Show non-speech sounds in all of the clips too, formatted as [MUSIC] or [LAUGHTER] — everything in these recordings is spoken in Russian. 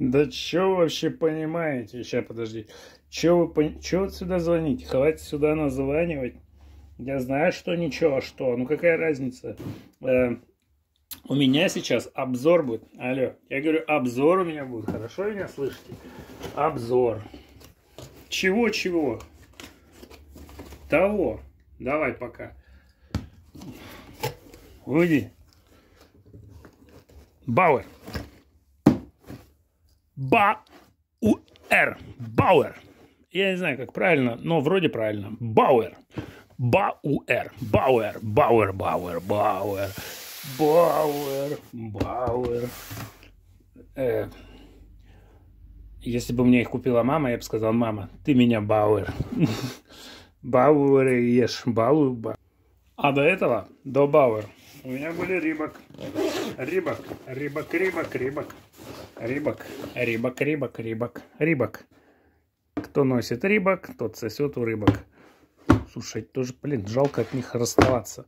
Да что вообще понимаете? Сейчас, подожди. Че вы, пон... Че вы сюда звоните? Хватит сюда названивать. Я знаю, что ничего, а что. Ну какая разница? Э, у меня сейчас обзор будет. Алло. Я говорю, обзор у меня будет. Хорошо меня слышите? Обзор. Чего-чего? Того. Давай пока. Уйди. Бауэр. Бауэр. Бауэр. Я не знаю, как правильно, но вроде правильно. Бауэр. Бауэр. Бауэр. Бауэр. Бауэр. Бауэр. Бауэр. Бауэр. Э, если бы мне их купила мама, я бы сказал, мама, ты меня Бауэр. [LAUGHS] Бауэр ешь. Бауэр. А до этого, до Бауэр, у меня были рибок. Рибок. Рибок, рибок, рибок. Рибок, рибок, рибок, рибок, рибок. Кто носит рибок, тот сосет у рыбок. Слушай, тоже, блин, жалко от них расставаться.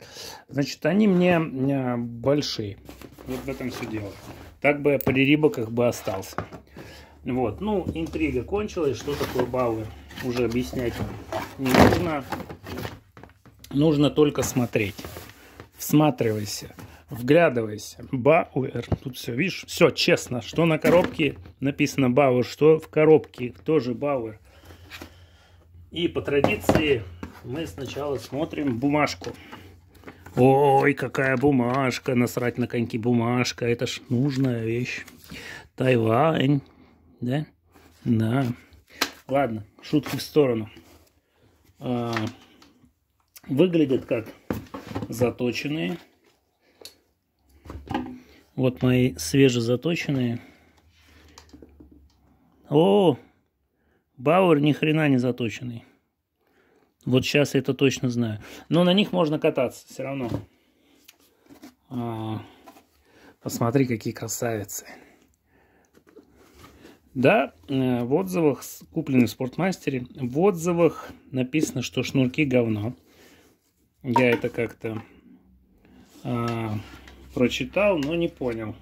Значит, они мне э, большие. Вот в этом все дело. Так бы я при рибоках бы остался. Вот, ну, интрига кончилась. Что такое Бауэр? Уже объяснять не нужно. Нужно только смотреть. Всматривайся. Вглядывайся. Бауэр. Тут все, видишь? Все честно. Что на коробке написано Бауэр, что в коробке тоже Бауэр. И по традиции мы сначала смотрим бумажку. Ой, какая бумажка, насрать на коньки бумажка, это ж нужная вещь. Тайвань, да? Да. Ладно, шутки в сторону. А, выглядят как заточенные. Вот мои свежезаточенные. О, Бауэр ни хрена не заточенный. Вот сейчас я это точно знаю. Но на них можно кататься все равно. А, посмотри, какие красавицы. Да, э, в отзывах, куплены в спортмастере, в отзывах написано, что шнурки говно. Я это как-то а, прочитал, но не понял.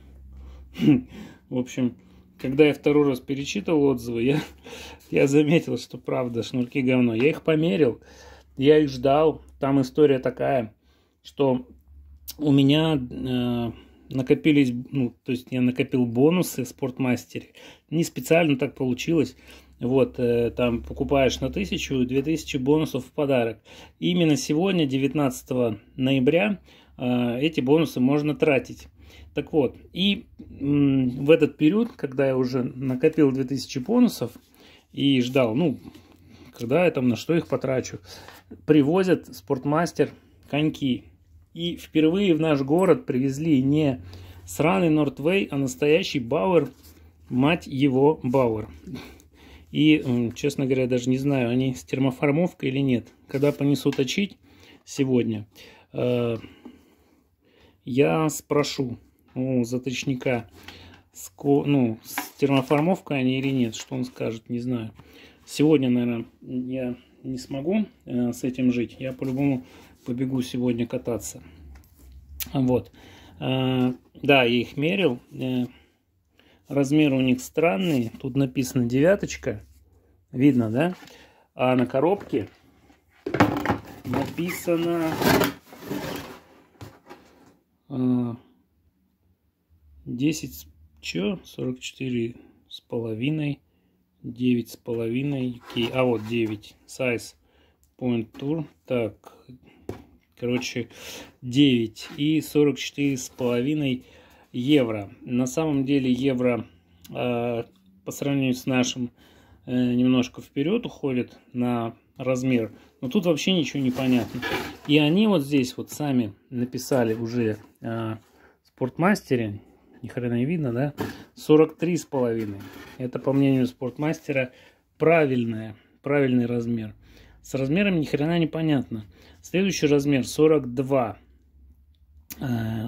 [LAUGHS] В общем, когда я второй раз перечитывал отзывы, я, [LAUGHS] я заметил, что правда, шнурки говно. Я их померил, я их ждал. Там история такая, что у меня э, накопились, ну, то есть я накопил бонусы в спортмастере. Не специально так получилось. Вот, э, там покупаешь на 1000, 2000 бонусов в подарок. И именно сегодня, 19 ноября, эти бонусы можно тратить. Так вот, и в этот период, когда я уже накопил 2000 бонусов и ждал, ну, когда я там на что их потрачу, привозят спортмастер коньки. И впервые в наш город привезли не сраный Нортвей, а настоящий Бауэр, мать его Бауэр. И, честно говоря, даже не знаю, они с термоформовкой или нет. Когда понесу точить сегодня, э, я спрошу у заточника, ну, с термоформовкой они или нет, что он скажет, не знаю. Сегодня, наверное, я не смогу э, с этим жить. Я по-любому побегу сегодня кататься. Вот. Э, да, я их мерил. Э, размер у них странный. Тут написано девяточка. Видно, да? А на коробке написано 10, чё? 44 с половиной, 9 с половиной, а вот 9, size point tour, так, короче, 9 и 44 с половиной евро. На самом деле евро э, по сравнению с нашим э, немножко вперед уходит на размер, но тут вообще ничего не понятно. И они вот здесь вот сами написали уже э, спортмастере, ни хрена не видно, да, 43 с половиной. Это, по мнению спортмастера, правильная, правильный размер. С размером ни хрена не. Следующий размер 42.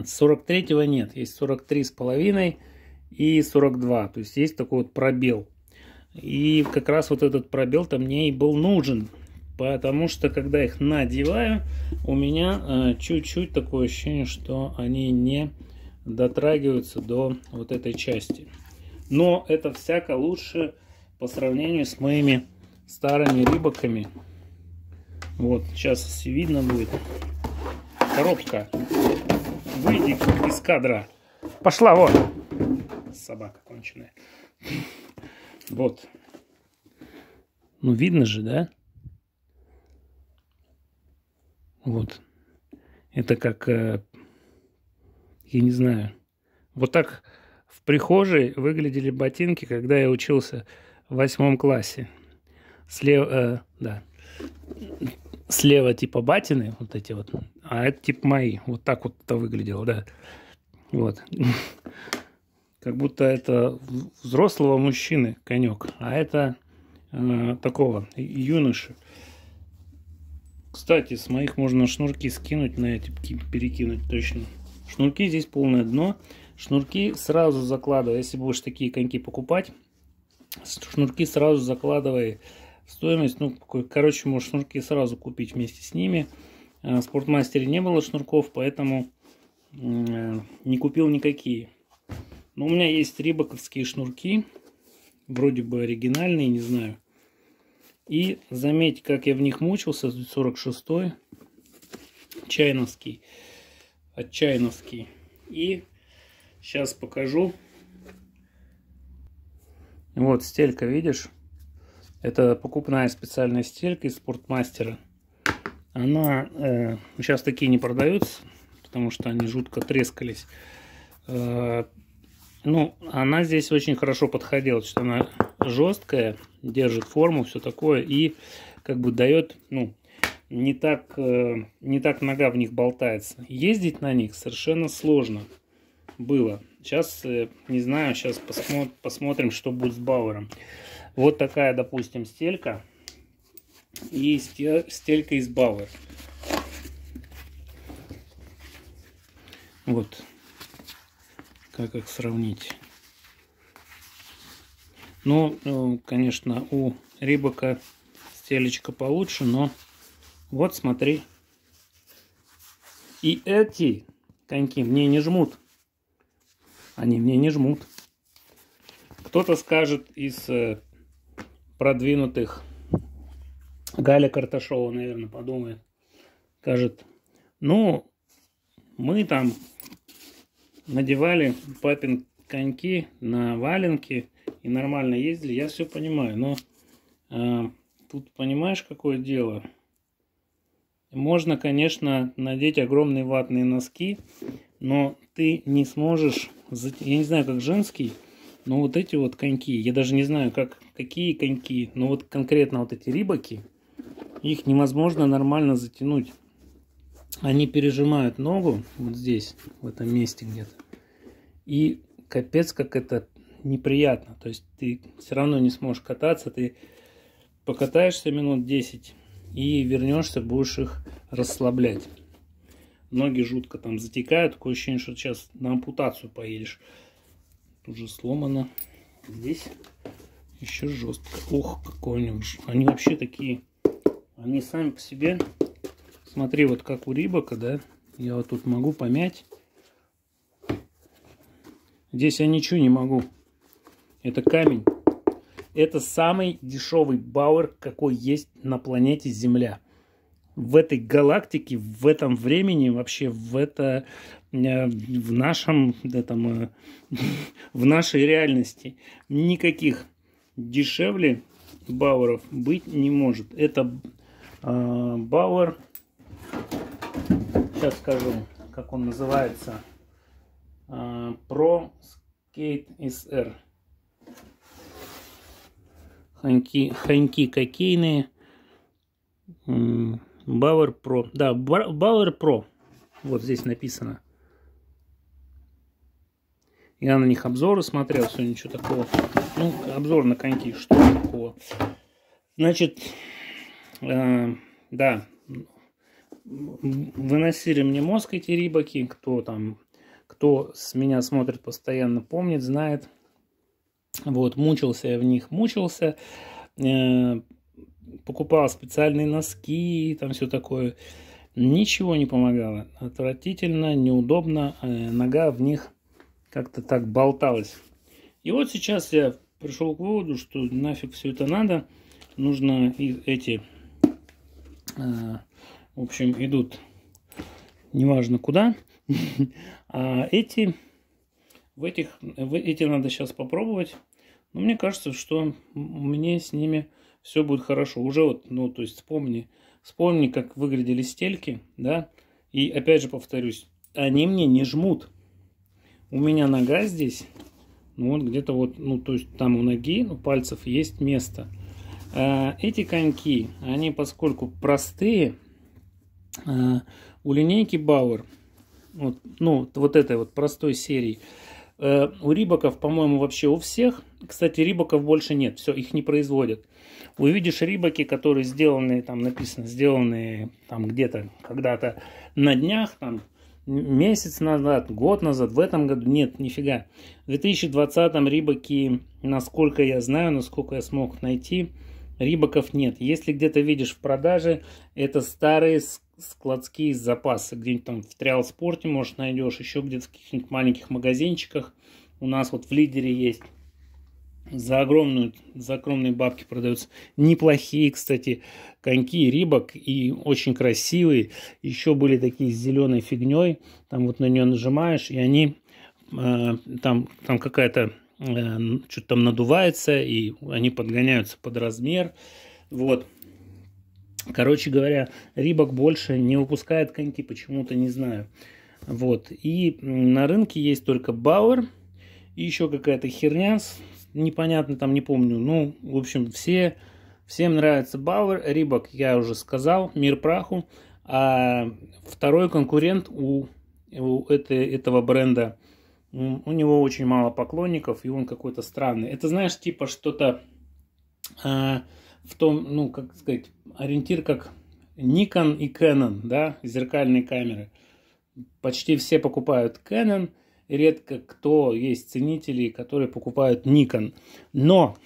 43 э, нет, есть 43 с половиной и 42. То есть есть такой вот пробел. И как раз вот этот пробел-то мне и был нужен. Потому что когда их надеваю, у меня э, чуть-чуть такое ощущение, что они не дотрагиваются до вот этой части. Но это всяко лучше по сравнению с моими старыми рыбаками. Вот, сейчас видно будет. Коробка. Выйди из кадра. Пошла вот. Собака конченая. [LAUGHS] Вот. Ну, видно же, да? Вот. Это как, э, я не знаю, вот так в прихожей выглядели ботинки, когда я учился в восьмом классе. Слева, э, да, слева типа батины, вот эти вот, а это типа мои. Вот так вот это выглядело, да. Вот. [LAUGHS] Как будто это взрослого мужчины конек, а это э, такого юноши. Кстати, с моих можно шнурки скинуть на эти, перекинуть точно. Шнурки здесь полное дно. Шнурки сразу закладывай, если будешь такие коньки покупать, шнурки сразу закладывай стоимость. Ну, короче, можешь шнурки сразу купить вместе с ними. А, в спортмастере не было шнурков, поэтому не купил никакие. Но у меня есть рибаковские шнурки. Вроде бы оригинальные, не знаю. И заметьте, как я в них мучился. 46-й. Чайновский. Отчайновский. И сейчас покажу. Вот стелька, видишь? Это покупная специальная стелька из спортмастера. Она э, сейчас такие не продаются, потому что они жутко трескались. Э, ну, она здесь очень хорошо подходила, что она жесткая, держит форму, все такое, и как бы дает, ну, не так, э, не так нога в них болтается. Ездить на них совершенно сложно было. Сейчас, э, не знаю, сейчас посмотрим, посмотрим, что будет с Бауэром. Вот такая, допустим, стелька. И стелька из Бауэр. Вот. Как их сравнить. Ну, э, конечно, у Рибака стелечка получше, но вот смотри. И эти коньки мне не жмут. Они мне не жмут. Кто-то скажет из э, продвинутых. Галя Карташова, наверное, подумает. Скажет, ну, мы там надевали папин коньки на валенки и нормально ездили. Я все понимаю, но э, тут понимаешь, какое дело? Можно, конечно, надеть огромные ватные носки, но ты не сможешь, я не знаю, как женский, но вот эти вот коньки, я даже не знаю, как, какие коньки, но вот конкретно вот эти рибаки, их невозможно нормально затянуть. Они пережимают ногу вот здесь, в этом месте где-то. И капец, как это неприятно. То есть ты все равно не сможешь кататься, ты покатаешься минут 10 и вернешься, будешь их расслаблять. Ноги жутко там затекают, такое ощущение, что сейчас на ампутацию поедешь. Тут же сломано. Здесь еще жестко. Ох, какой они. Они вообще такие. Они сами по себе. Смотри, вот как у Рибака, да. Я вот тут могу помять. Здесь я ничего не могу. Это камень. Это самый дешевый бауэр, какой есть на планете Земля в этой галактике, в этом времени, вообще в это, э, в нашем, этом, э, [LAUGHS] в нашей реальности никаких дешевле Бауэров быть не может. Это э, Бауэр, сейчас скажу, как он называется, э, Pro Skate SR. Ханьки, ханьки кокейные. Bauer Pro. Да, Bauer Pro. Вот здесь написано. Я на них обзоры смотрел, все ничего такого. Ну, обзор на коньки, что такого. Значит, э, да, выносили мне мозг эти рибаки. Кто там, кто с меня смотрит постоянно, помнит, знает. Вот, мучился я в них, мучился. Э, покупал специальные носки, там все такое. Ничего не помогало. Отвратительно, неудобно. Э, нога в них как-то так болталась. И вот сейчас я пришел к выводу, что нафиг все это надо. Нужно и эти, э, в общем, идут неважно куда. [LAUGHS] А эти, в этих, в эти надо сейчас попробовать. Но мне кажется, что мне с ними все будет хорошо. Уже вот, ну, то есть вспомни, вспомни, как выглядели стельки, да. И опять же повторюсь, они мне не жмут. У меня нога здесь, ну вот где-то вот, ну то есть там у ноги, у пальцев есть место. А, эти коньки, они поскольку простые, а, у линейки Bauer, вот, ну вот этой вот простой серии, а, у Рибаков, по-моему, вообще у всех, кстати, Рибаков больше нет, все, их не производят. Увидишь Рибаки, которые сделаны, там написано, сделанные там где-то когда-то на днях, там месяц назад, год назад, в этом году. Нет, нифига. В 2020-м Рибаки, насколько я знаю, насколько я смог найти, Рибаков нет. Если где-то видишь в продаже, это старые складские запасы. Где-нибудь там в Триал Спорте, может, найдешь. Еще где-то в каких-нибудь маленьких магазинчиках. У нас вот в лидере есть за огромную, за огромные бабки продаются. Неплохие, кстати, коньки Рибок и очень красивые. Еще были такие с зеленой фигней. Там вот на нее нажимаешь, и они э, там, там какая-то э, что-то там надувается, и они подгоняются под размер. Вот. Короче говоря, Рибок больше не выпускает коньки, почему-то не знаю. Вот. И на рынке есть только Бауэр и еще какая-то херня непонятно, там не помню. Ну, в общем, все, всем нравится Бауэр, Рибок, я уже сказал, мир праху. А второй конкурент у, у это, этого бренда, у него очень мало поклонников, и он какой-то странный. Это, знаешь, типа что-то а, в том, ну, как сказать, ориентир как Nikon и Canon, да, зеркальные камеры. Почти все покупают Canon – редко кто есть ценители, которые покупают Nikon. Но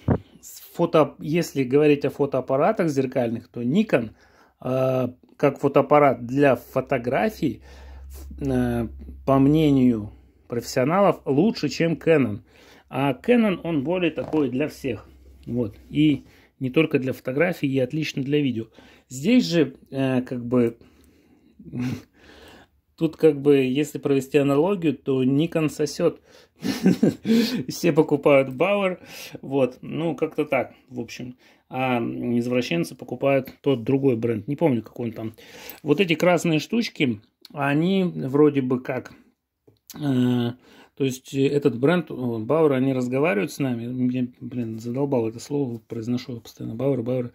фото, если говорить о фотоаппаратах зеркальных, то Nikon э, как фотоаппарат для фотографий, э, по мнению профессионалов, лучше, чем Canon. А Canon, он более такой для всех. Вот. И не только для фотографий, и отлично для видео. Здесь же, э, как бы, [LAUGHS] Тут как бы, если провести аналогию, то Nikon сосет. [LAUGHS] Все покупают Bauer. Вот, ну как-то так, в общем. А извращенцы покупают тот другой бренд. Не помню, какой он там. Вот эти красные штучки, они вроде бы как... Э, то есть этот бренд, Бауэр, они разговаривают с нами. Мне, блин, задолбал это слово, произношу постоянно. Бауэр, Бауэр.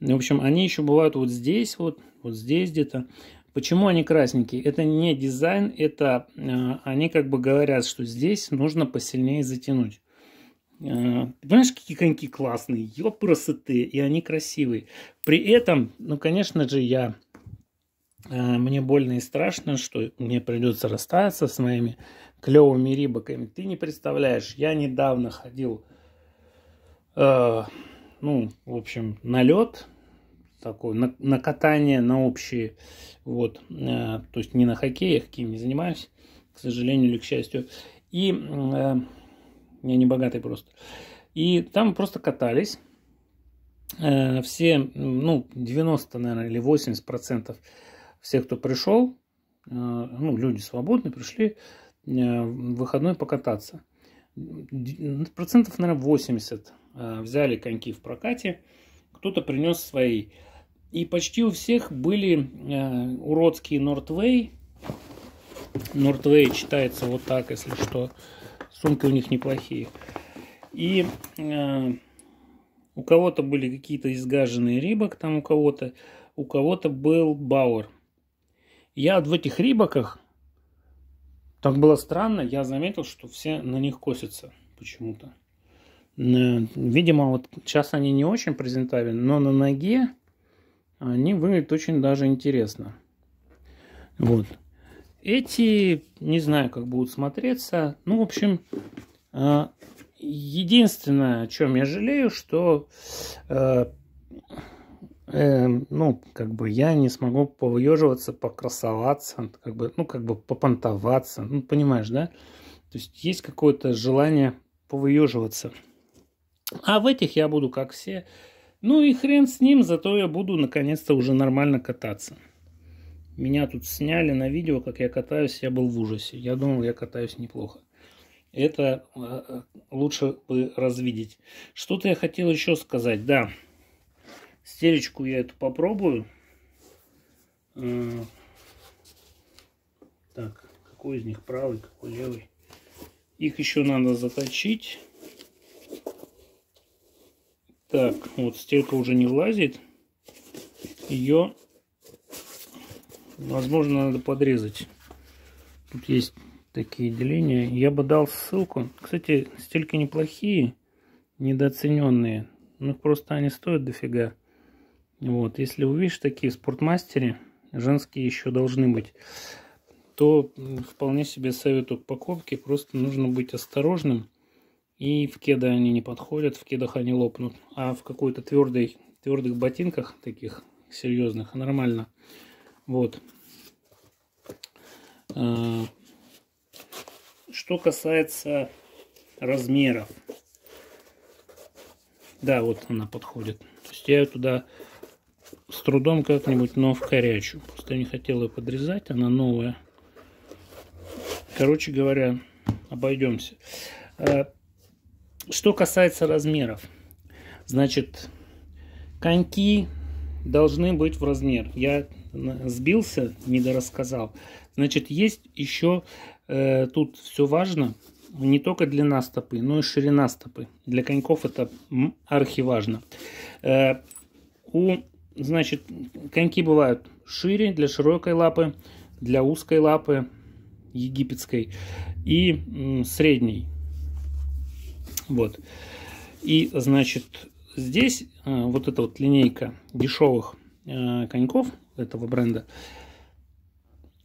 В общем, они еще бывают вот здесь, вот, вот здесь где-то. Почему они красненькие? Это не дизайн, это э, они как бы говорят, что здесь нужно посильнее затянуть. Э, понимаешь, какие коньки классные, ёпрасоты, и они красивые. При этом, ну, конечно же, я э, мне больно и страшно, что мне придется расстаться с моими клевыми рибаками. Ты не представляешь, я недавно ходил, э, ну, в общем, на лед, такое, на, на катание, на общие, вот, э, то есть не на хоккей, я хоккеем не занимаюсь, к сожалению или к счастью, и э, я не богатый просто, и там просто катались, э, все, ну, 90, наверное, или 80 процентов всех, кто пришел, э, ну, люди свободные, пришли э, в выходной покататься. Процентов, наверное, 80 э, взяли коньки в прокате, кто-то принес свои. И почти у всех были э, уродские Нортвей. Нортвей читается вот так, если что. Сумки у них неплохие. И э, у кого-то были какие-то изгаженные рибок, там у кого-то. У кого-то был Бауэр. Я в этих рибаках, так было странно, я заметил, что все на них косятся почему-то. Видимо, вот сейчас они не очень презентабельны, но на ноге они выглядят очень даже интересно. Вот. Эти, не знаю, как будут смотреться. Ну, в общем, э, единственное, о чем я жалею, что э, э, ну, как бы я не смогу повыеживаться, покрасоваться, как бы, ну, как бы попонтоваться, ну, понимаешь, да? То есть есть какое-то желание повыеживаться. А в этих я буду как все. Ну и хрен с ним, зато я буду наконец-то уже нормально кататься. Меня тут сняли на видео, как я катаюсь, я был в ужасе. Я думал, я катаюсь неплохо. Это э, лучше бы развидеть. Что-то я хотел еще сказать. Да, стелечку я эту попробую. Э, так, какой из них правый, какой левый. Их еще надо заточить. Так, вот стелька уже не влазит. Ее, возможно, надо подрезать. Тут есть такие деления. Я бы дал ссылку. Кстати, стельки неплохие, недооцененные. Ну, просто они стоят дофига. Вот, если увидишь такие спортмастеры, женские еще должны быть то вполне себе советую к покупке. Просто нужно быть осторожным. И в кеды они не подходят, в кедах они лопнут. А в какой-то твердой, твердых ботинках, таких серьезных, нормально. Вот. А, что касается размеров. Да, вот она подходит. То есть я ее туда с трудом как-нибудь, но в корячу. Просто не хотел ее подрезать, она новая. Короче говоря, обойдемся. Что касается размеров. Значит, коньки должны быть в размер. Я сбился, не дорассказал. Значит, есть еще э, тут все важно. Не только длина стопы, но и ширина стопы. Для коньков это архиважно. Э, у, значит, коньки бывают шире для широкой лапы, для узкой лапы, египетской и средней. Вот. И, значит, здесь э, вот эта вот линейка дешевых э, коньков этого бренда,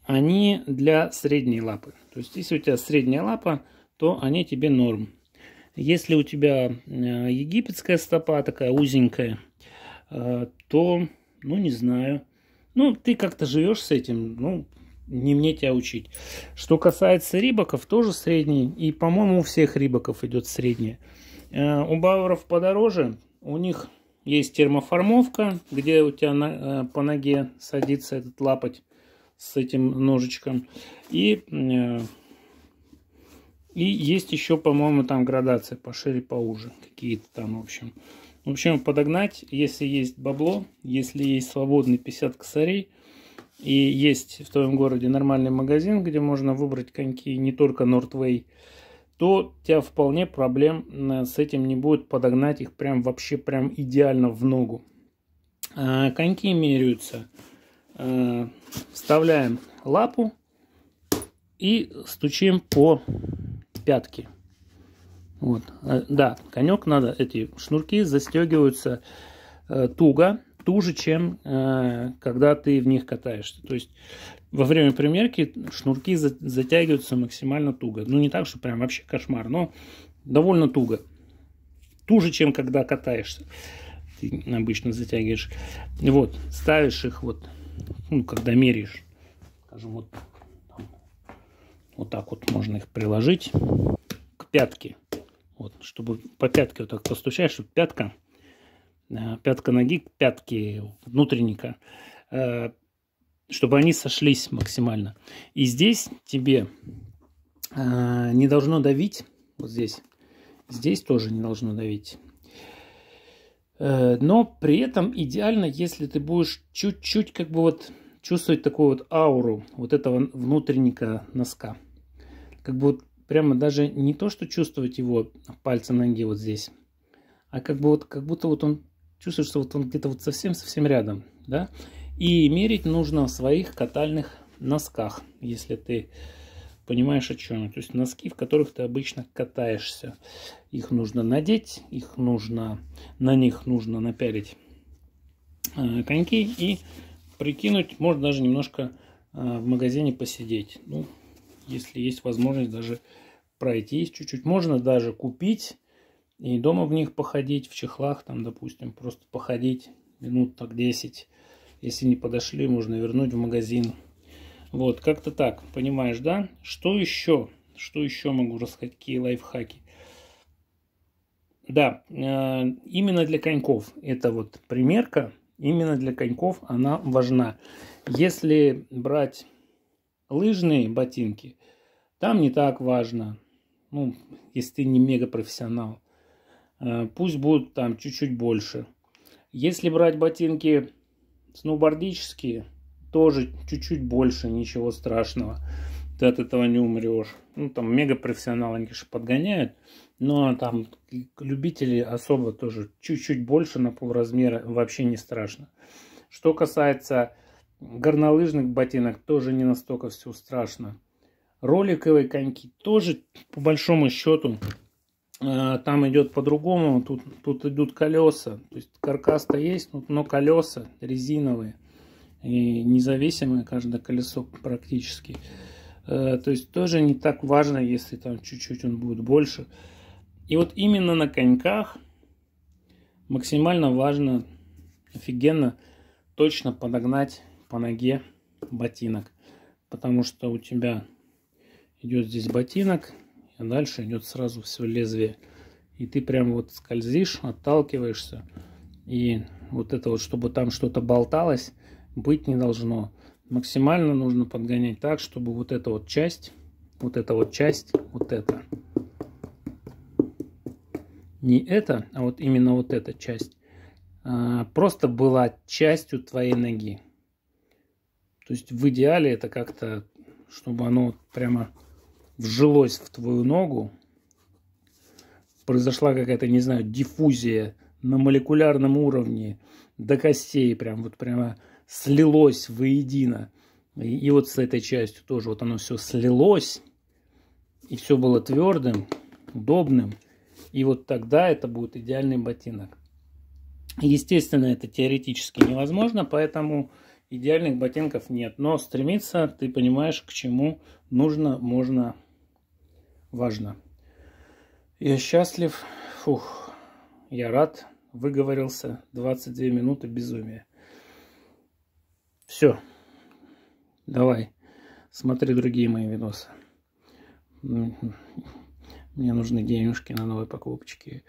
они для средней лапы. То есть, если у тебя средняя лапа, то они тебе норм. Если у тебя э, египетская стопа такая узенькая, то, ну, не знаю. Ну, ты как-то живешь с этим, ну, не мне тебя учить. Что касается рибаков, тоже средний. И, по-моему, у всех рибаков идет средний. Э, у бауэров подороже. У них есть термоформовка, где у тебя на, э, по ноге садится этот лапоть с этим ножичком. И, э, и есть еще, по-моему, там градация пошире, поуже. Какие-то там, в общем. В общем, подогнать, если есть бабло, если есть свободный 50 косарей – и есть в твоем городе нормальный магазин, где можно выбрать коньки не только Nordway, то у тебя вполне проблем э, с этим не будет подогнать их прям вообще прям идеально в ногу. А, коньки меряются. А, вставляем лапу и стучим по пятке. Вот. А, да, конек надо, эти шнурки застегиваются э, туго, туже, чем э, когда ты в них катаешься. То есть во время примерки шнурки за, затягиваются максимально туго. Ну не так, что прям вообще кошмар, но довольно туго. Туже, чем когда катаешься. Ты обычно затягиваешь. Вот, ставишь их вот, ну, когда меряешь. Скажем, вот, вот так вот можно их приложить к пятке. Вот, чтобы по пятке вот так постучать, чтобы пятка пятка ноги к пятке внутренника, э, чтобы они сошлись максимально. И здесь тебе э, не должно давить, вот здесь, здесь тоже не должно давить. Но при этом идеально, если ты будешь чуть-чуть как бы вот чувствовать такую вот ауру вот этого внутренника носка. Как бы вот прямо даже не то, что чувствовать его пальцем ноги вот здесь, а как бы вот, как будто вот он чувствуешь, что вот он где-то вот совсем-совсем рядом, да, и мерить нужно в своих катальных носках, если ты понимаешь о чем. То есть носки, в которых ты обычно катаешься. Их нужно надеть, их нужно, на них нужно напялить э, коньки и прикинуть, может даже немножко э, в магазине посидеть. Ну, если есть возможность даже пройтись чуть-чуть. Можно даже купить и дома в них походить, в чехлах там, допустим, просто походить минут так 10. Если не подошли, можно вернуть в магазин. Вот, как-то так, понимаешь, да? Что еще? Что еще могу рассказать? Какие лайфхаки? да, э, именно для коньков. Это вот примерка, именно для коньков она важна. Если брать лыжные ботинки, там не так важно. Ну, если ты не мега профессионал. Э, пусть будут там чуть-чуть больше. Если брать ботинки сноубордические, тоже чуть-чуть больше, ничего страшного. Ты от этого не умрешь. Ну, там мега профессионалы, они, конечно, подгоняют. Но там любители особо тоже чуть-чуть больше на полразмера вообще не страшно. Что касается горнолыжных ботинок, тоже не настолько все страшно. Роликовые коньки тоже по большому счету там идет по-другому. Тут, тут идут колеса. То есть каркас-то есть, но колеса резиновые. И независимое каждое колесо практически. Э, то есть тоже не так важно, если там чуть-чуть он будет больше. И вот именно на коньках максимально важно, офигенно, точно подогнать по ноге ботинок. Потому что у тебя идет здесь ботинок, а дальше идет сразу все лезвие. И ты прям вот скользишь, отталкиваешься. И вот это вот, чтобы там что-то болталось, быть не должно. Максимально нужно подгонять так, чтобы вот эта вот часть, вот эта вот часть, вот это, не это, а вот именно вот эта часть, а, просто была частью твоей ноги. То есть в идеале это как-то, чтобы оно прямо вжилось в твою ногу, произошла какая-то, не знаю, диффузия на молекулярном уровне до костей, прям вот прямо слилось воедино. И, и вот с этой частью тоже вот оно все слилось, и все было твердым, удобным. И вот тогда это будет идеальный ботинок. Естественно, это теоретически невозможно, поэтому идеальных ботинков нет. Но стремиться, ты понимаешь, к чему нужно, можно, важно. Я счастлив, фух, я рад, выговорился, 22 минуты безумия. Все, давай, смотри другие мои видосы. Мне нужны денежки на новые покупочки.